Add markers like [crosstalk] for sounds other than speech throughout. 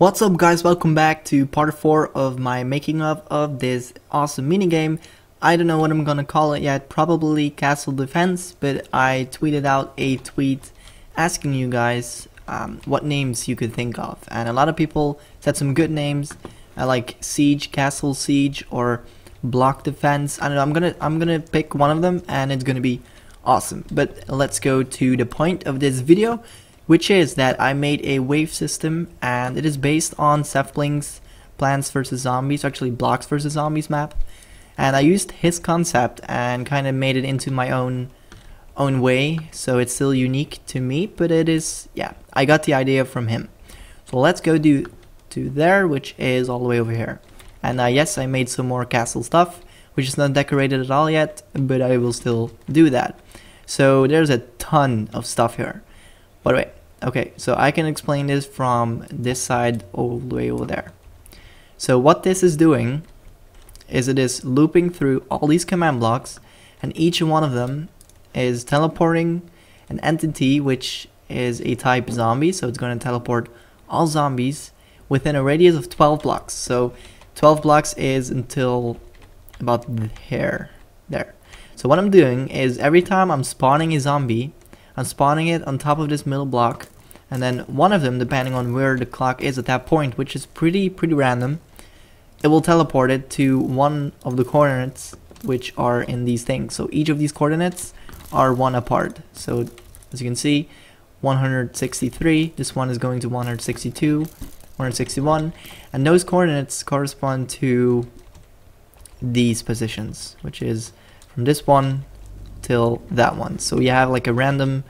What's up guys, welcome back to part 4 of my making of of this awesome minigame. I don't know what I'm gonna call it yet, probably Castle Defense, but I tweeted out a tweet asking you guys um, what names you could think of. And a lot of people said some good names, uh, like Siege, Castle Siege, or Block Defense. I don't know, I'm gonna, I'm gonna pick one of them and it's gonna be awesome. But let's go to the point of this video which is that I made a wave system and it is based on SethBling's Plants vs Zombies, actually Blocks vs Zombies map. And I used his concept and kind of made it into my own own way, so it's still unique to me, but it is, yeah, I got the idea from him. So let's go do to there, which is all the way over here. And uh, yes, I made some more castle stuff, which is not decorated at all yet, but I will still do that. So there's a ton of stuff here. By the way, Okay, so I can explain this from this side all the way over there. So what this is doing is it is looping through all these command blocks and each one of them is teleporting an entity which is a type zombie. So it's going to teleport all zombies within a radius of 12 blocks. So 12 blocks is until about here there. So what I'm doing is every time I'm spawning a zombie I'm spawning it on top of this middle block. And then one of them depending on where the clock is at that point which is pretty pretty random it will teleport it to one of the coordinates which are in these things. So each of these coordinates are one apart. So as you can see 163 this one is going to 162 161 and those coordinates correspond to these positions which is from this one till that one so you have like a random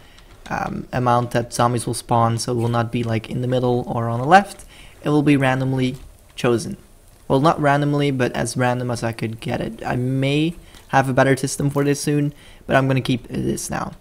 um, amount that zombies will spawn, so it will not be like in the middle or on the left. It will be randomly chosen. Well, not randomly, but as random as I could get it. I may have a better system for this soon, but I'm gonna keep this now.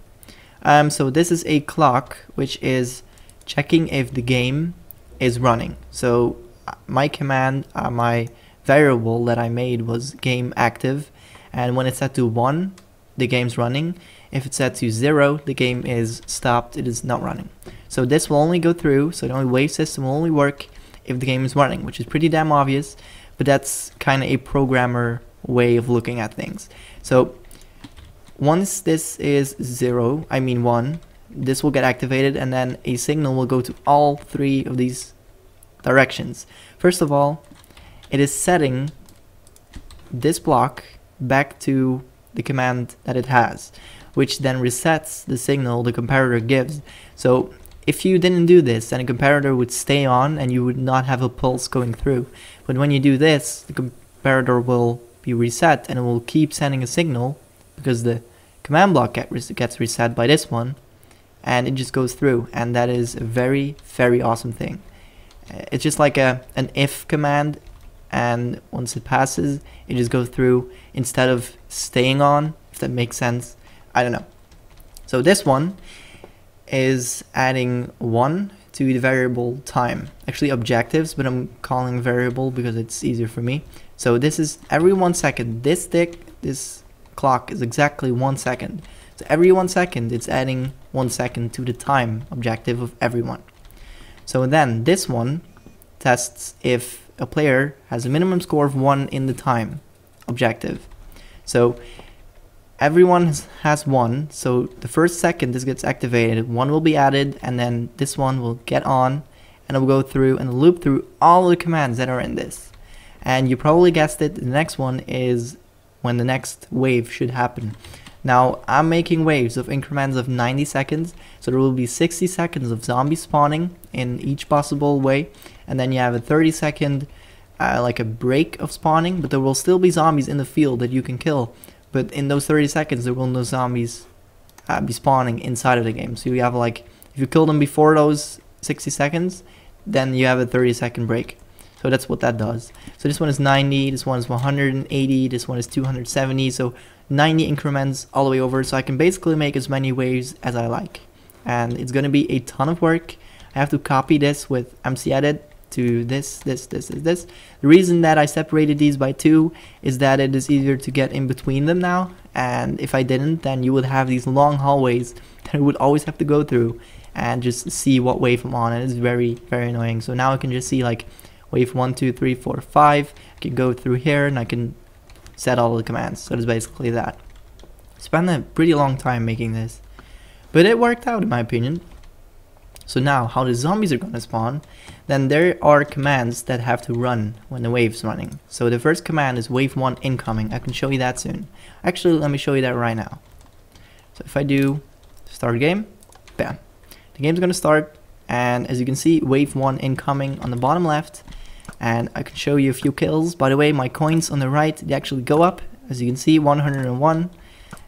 Um, so this is a clock, which is checking if the game is running. So uh, my command, uh, my variable that I made was game active, and when it's set to 1, the game's running. If it's set to 0, the game is stopped, it is not running. So this will only go through, so the only wave system will only work if the game is running, which is pretty damn obvious, but that's kind of a programmer way of looking at things. So once this is 0, I mean 1, this will get activated and then a signal will go to all three of these directions. First of all, it is setting this block back to the command that it has, which then resets the signal the comparator gives. So if you didn't do this, then a comparator would stay on and you would not have a pulse going through. But when you do this, the comparator will be reset and it will keep sending a signal because the command block get res gets reset by this one and it just goes through and that is a very very awesome thing. Uh, it's just like a an if command and once it passes it just goes through instead of staying on if that makes sense. I don't know. So this one is adding one to the variable time. Actually objectives but I'm calling variable because it's easier for me. So this is every one second. This tick this clock is exactly one second. So every one second it's adding one second to the time objective of everyone. So then this one tests if a player has a minimum score of 1 in the time objective. So everyone has 1, so the first second this gets activated, 1 will be added, and then this one will get on, and it will go through and loop through all the commands that are in this. And you probably guessed it, the next one is when the next wave should happen. Now, I'm making waves of increments of 90 seconds, so there will be 60 seconds of zombie spawning in each possible way, and then you have a 30 second, uh, like a break of spawning, but there will still be zombies in the field that you can kill. But in those 30 seconds, there will no zombies uh, be spawning inside of the game. So you have like, if you kill them before those 60 seconds, then you have a 30 second break. So that's what that does. So this one is 90, this one is 180, this one is 270. So 90 increments all the way over so I can basically make as many waves as I like and it's gonna be a ton of work I have to copy this with MC Edit to this, this, this, this, this. The reason that I separated these by two is that it is easier to get in between them now. And if I didn't, then you would have these long hallways [laughs] that I would always have to go through and just see what wave I'm on. And it's very, very annoying. So now I can just see like wave one, two, three, four, five. I can go through here and I can set all the commands. So it's basically that. Spent a pretty long time making this. But it worked out in my opinion. So now, how the zombies are gonna spawn, then there are commands that have to run when the wave's running. So the first command is wave 1 incoming, I can show you that soon. Actually, let me show you that right now. So if I do start game, bam. The game's gonna start, and as you can see, wave 1 incoming on the bottom left, and I can show you a few kills. By the way, my coins on the right, they actually go up, as you can see, 101,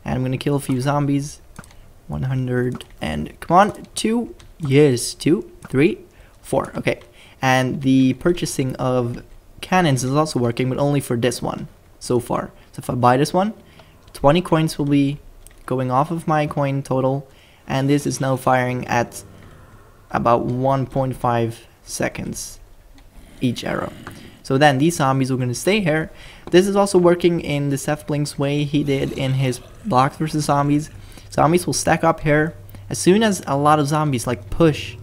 and I'm gonna kill a few zombies. 100 and come on, two, Yes, two, three, four. Okay. And the purchasing of cannons is also working, but only for this one so far. So if I buy this one, 20 coins will be going off of my coin total. And this is now firing at about 1.5 seconds each arrow. So then these zombies are going to stay here. This is also working in the SethBling's way he did in his Blocks versus Zombies. Zombies will stack up here as soon as a lot of zombies like push,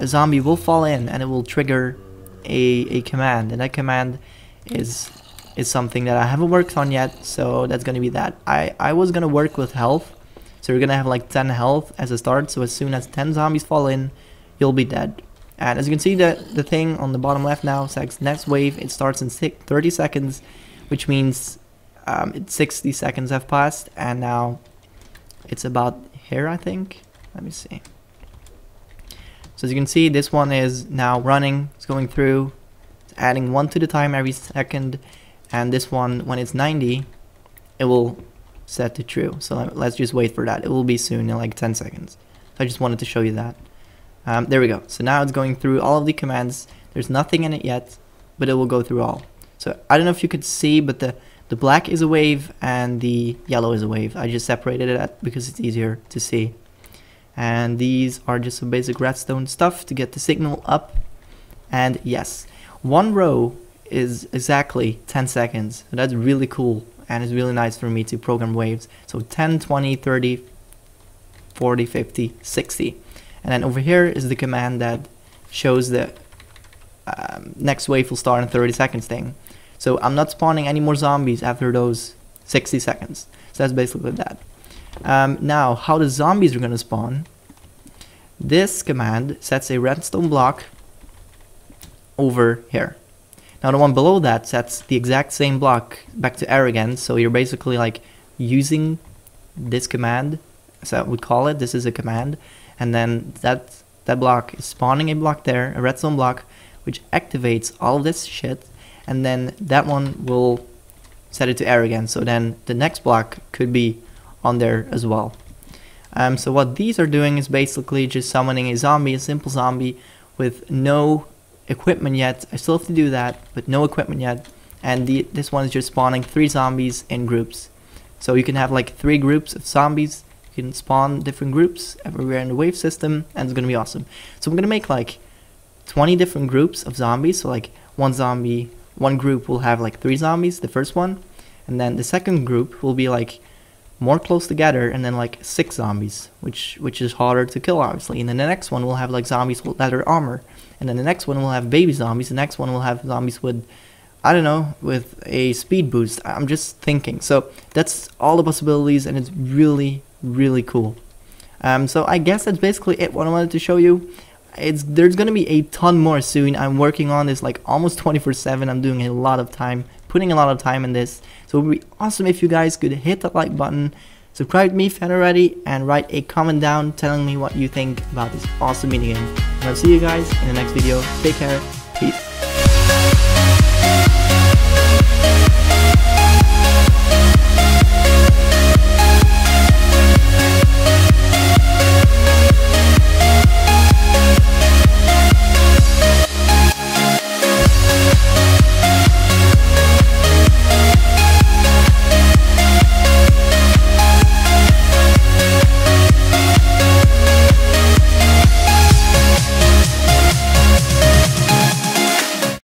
a zombie will fall in and it will trigger a, a command. And that command is is something that I haven't worked on yet, so that's gonna be that. I, I was gonna work with health, so you're gonna have like 10 health as a start, so as soon as 10 zombies fall in, you'll be dead. And as you can see, the, the thing on the bottom left now says next wave, it starts in 30 seconds, which means um, 60 seconds have passed, and now it's about here, I think. Let me see. So as you can see, this one is now running. It's going through. It's adding one to the time every second. And this one, when it's 90, it will set to true. So let's just wait for that. It will be soon in like 10 seconds. So I just wanted to show you that. Um, there we go. So now it's going through all of the commands. There's nothing in it yet, but it will go through all. So I don't know if you could see, but the, the black is a wave and the yellow is a wave. I just separated it because it's easier to see and these are just some basic redstone stuff to get the signal up. And yes one row is exactly 10 seconds. That's really cool. And it's really nice for me to program waves. So 10 20 30 40 50 60 and then over here is the command that shows the um, next wave will start in 30 seconds thing. So I'm not spawning any more zombies after those 60 seconds. So that's basically that um, now, how the zombies are to spawn. This command sets a redstone block over here. Now the one below that sets the exact same block back to air again, so you're basically like using this command, so we call it, this is a command, and then that, that block is spawning a block there, a redstone block, which activates all this shit, and then that one will set it to air again, so then the next block could be on there as well. Um, so what these are doing is basically just summoning a zombie, a simple zombie with no equipment yet. I still have to do that, but no equipment yet. And the, this one is just spawning three zombies in groups. So you can have like three groups of zombies. You can spawn different groups everywhere in the wave system, and it's gonna be awesome. So I'm gonna make like 20 different groups of zombies. So like one zombie, one group will have like three zombies, the first one, and then the second group will be like more close together and then like six zombies which which is harder to kill obviously. And then the next one will have like zombies with leather armor. And then the next one will have baby zombies. The next one will have zombies with I don't know with a speed boost. I'm just thinking. So that's all the possibilities and it's really really cool. Um, so I guess that's basically it what I wanted to show you. It's there's gonna be a ton more soon. I'm working on this like almost 24 7 I'm doing a lot of time putting a lot of time in this. So it would be awesome if you guys could hit that like button, subscribe to me if already, and write a comment down telling me what you think about this awesome minigame. And I'll see you guys in the next video. Take care.